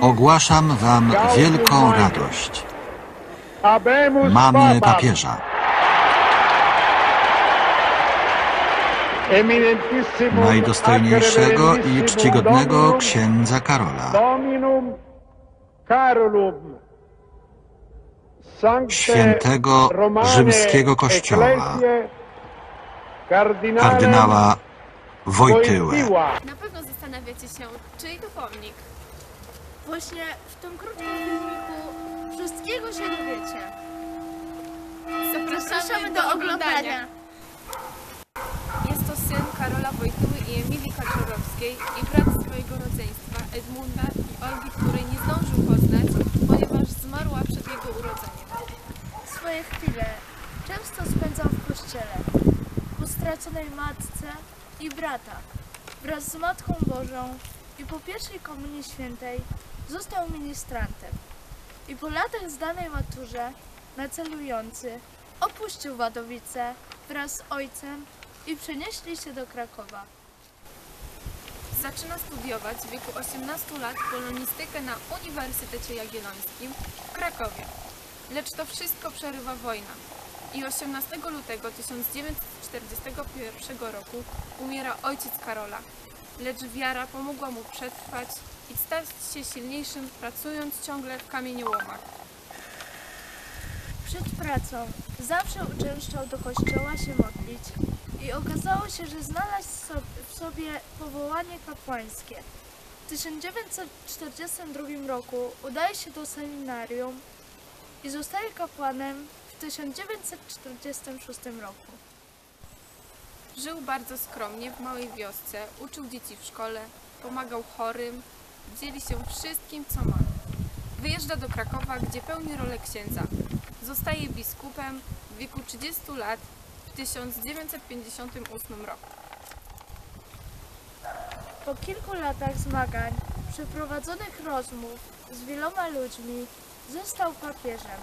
Ogłaszam wam wielką radość. Mamy papieża. Najdostojniejszego i czcigodnego księdza Karola. Świętego rzymskiego kościoła. Kardynała Wojtyłę. Na pewno zastanawiacie się, czyj to pomnik. Właśnie w tym krótkim filmiku wszystkiego się dowiecie. Zapraszamy do oglądania. Jest to syn Karola Wojtyły i Emilii Kaczorowskiej i brat swojego rodzeństwa Edmunda i Olgi, której nie zdążył poznać, ponieważ zmarła przed jego urodzeniem. Swoje chwile często spędzał w kościele, po straconej matce i brata. Wraz z Matką Bożą i po pierwszej Komunii Świętej został ministrantem. I po latach zdanej maturze na celujący opuścił Wadowice wraz z ojcem i przenieśli się do Krakowa. Zaczyna studiować w wieku 18 lat polonistykę na Uniwersytecie Jagiellońskim w Krakowie. Lecz to wszystko przerywa wojna. I 18 lutego 1941 roku umiera ojciec Karola. Lecz wiara pomogła mu przetrwać i stać się silniejszym, pracując ciągle w kamieniołomach. Przed pracą zawsze uczęszczał do kościoła się modlić i okazało się, że znalazł w sobie powołanie kapłańskie. W 1942 roku udaje się do seminarium i zostaje kapłanem w 1946 roku. Żył bardzo skromnie w małej wiosce, uczył dzieci w szkole, pomagał chorym, dzieli się wszystkim, co ma. Wyjeżdża do Krakowa, gdzie pełni rolę księdza. Zostaje biskupem w wieku 30 lat w 1958 roku. Po kilku latach zmagań, przeprowadzonych rozmów z wieloma ludźmi, został papieżem.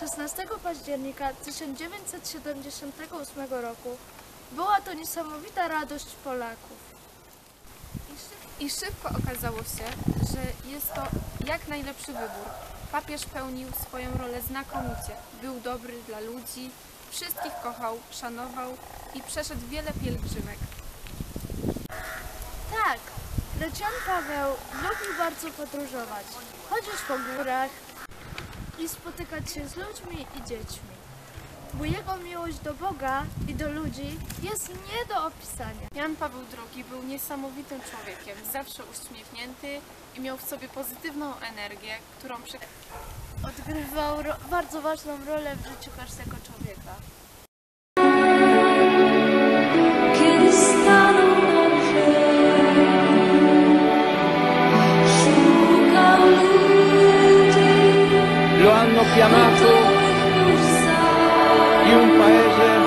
16 października 1978 roku była to niesamowita radość Polaków. I szybko okazało się, że jest to jak najlepszy wybór. Papież pełnił swoją rolę znakomicie. Był dobry dla ludzi, wszystkich kochał, szanował i przeszedł wiele pielgrzymek. Tak, lecz Jan Paweł lubił bardzo podróżować, chodzić po górach i spotykać się z ludźmi i dziećmi. Bo jego miłość do Boga i do ludzi jest nie do opisania. Jan Paweł II był niesamowitym człowiekiem, zawsze uśmiechnięty i miał w sobie pozytywną energię, którą prze... Odgrywał ro- bardzo ważną rolę w życiu każdego człowieka. Lo hanno chiamato e um país eh,